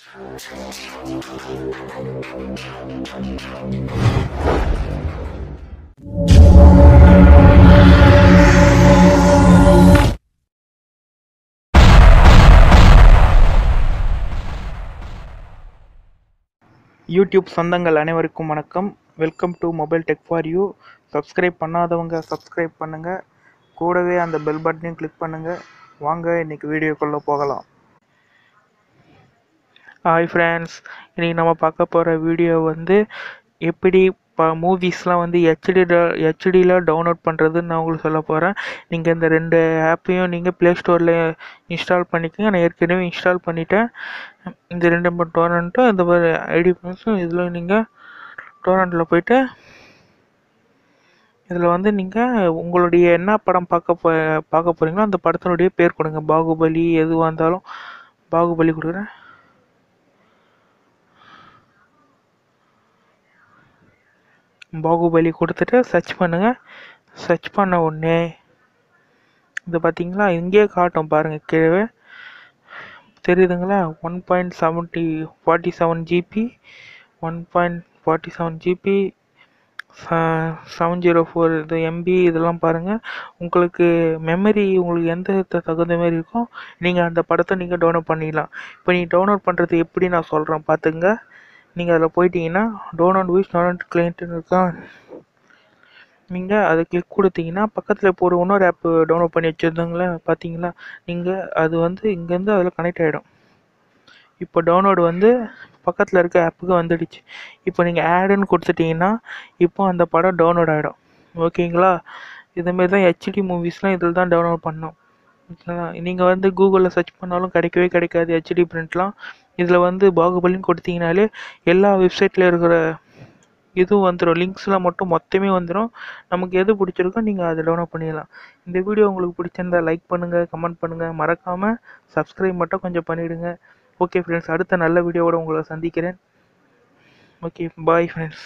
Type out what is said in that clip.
YouTube சொந்தங்கள் அனைவருக்கும் வணக்கம். Welcome to mobile tech for you subscribe பண்ணாதவங்க சப்ஸ்கிரைப் பண்ணுங்கள் கூடவே அந்த பெல் பட்டனையும் கிளிக் பண்ணுங்கள் வாங்க இன்னைக்கு வீடியோக்குள்ளே போகலாம். ஹாய் ஃப்ரெண்ட்ஸ் இன்றைக்கி நம்ம பார்க்க போகிற வீடியோ வந்து எப்படி இப்போ மூவிஸ்லாம் வந்து ஹெச்டி ஹெச்டியில் டவுன்லோட் பண்ணுறதுன்னு நான் உங்களுக்கு சொல்ல போகிறேன் நீங்கள் இந்த ரெண்டு ஆப்பையும் நீங்கள் ப்ளே ஸ்டோரில் இன்ஸ்டால் பண்ணிக்கோங்க. நான் ஏற்கனவே இன்ஸ்டால் பண்ணிட்டேன். இந்த ரெண்டு மட்டும் டோரண்ட்டும் இந்த மாதிரி ஐடி ப்ளஸும் இதில் நீங்கள் டோரண்ட்டில் போயிட்டு இதில் வந்து நீங்கள் உங்களுடைய என்ன படம் பார்க்க போ பார்க்க போகிறீங்களோ அந்த படத்தினுடைய பேர் கொடுங்க. பாகுபலி எதுவாக இருந்தாலும் பாகுபலி கொடுக்குறேன். பாகுபலி கொடுத்துட்டு சர்ச் பண்ணுங்கள் சர்ச் பண்ண உடனே இது பார்த்தீங்களா இங்கேயே காட்டும் பாருங்கள் கீழே. தெரியுதுங்களா? One point seventy forty seven GB one point forty seven GB seven zero four இது எம்பி இதெல்லாம் பாருங்கள் உங்களுக்கு மெமரி உங்களுக்கு எந்த தகுந்த மாதிரி இருக்கோ நீங்கள் அந்த படத்தை நீங்கள் டவுன்லோட் பண்ணிடலாம். இப்போ நீங்கள் டவுன்லோட் பண்ணுறது எப்படி நான் சொல்கிறேன் பார்த்துங்க நீங்கள் அதில் போயிட்டீங்கன்னா டவுன்லோட் விஸ் அண்ட் கிளைண்ட்டுன்னு இருக்கா நீங்கள் அதை கிளிக் கொடுத்தீங்கன்னா பக்கத்தில் இப்போ ஒரு இன்னொரு ஆப் டவுன்லோட் பண்ணி வச்சுருந்தாங்களே பார்த்தீங்களா நீங்கள் அது வந்து இங்கேருந்து அதில் கனெக்ட் ஆகிடும் இப்போ டவுன்லோடு வந்து பக்கத்தில் இருக்க ஆப்புக்கு வந்துடுச்சு. இப்போ நீங்கள் ஆடுன்னு கொடுத்துட்டீங்கன்னா இப்போ அந்த படம் டவுன்லோட் ஆகிடும் ஓகேங்களா இதுமாரி தான் ஹெச்டி மூவிஸ்லாம் இதில் தான் டவுன்லோட் பண்ணோம். நீங்கள் வந்து கூகுளில் சர்ச் பண்ணாலும் கிடைக்கவே கிடைக்காது ஹெச்டி பிரிண்ட்லாம் இதில் வந்து பாகுபலின்னு கொடுத்தீங்கனாலே எல்லா வெப்சைட்டில் இருக்கிற இதுவும் வந்துடும் லிங்க்ஸ்லாம் மட்டும் மொத்தமே வந்துடும் நமக்கு எது பிடிச்சிருக்கோ நீங்கள் அதை டவுன்லோட் பண்ணிடலாம். இந்த வீடியோ உங்களுக்கு பிடிச்சிருந்தா லைக் பண்ணுங்கள் கமெண்ட் பண்ணுங்கள் மறக்காமல் சப்ஸ்கிரைப் மட்டும் கொஞ்சம் பண்ணிவிடுங்க ஓகே ஃப்ரெண்ட்ஸ் அடுத்த நல்ல வீடியோவோட உங்களை சந்திக்கிறேன். Okay bye friends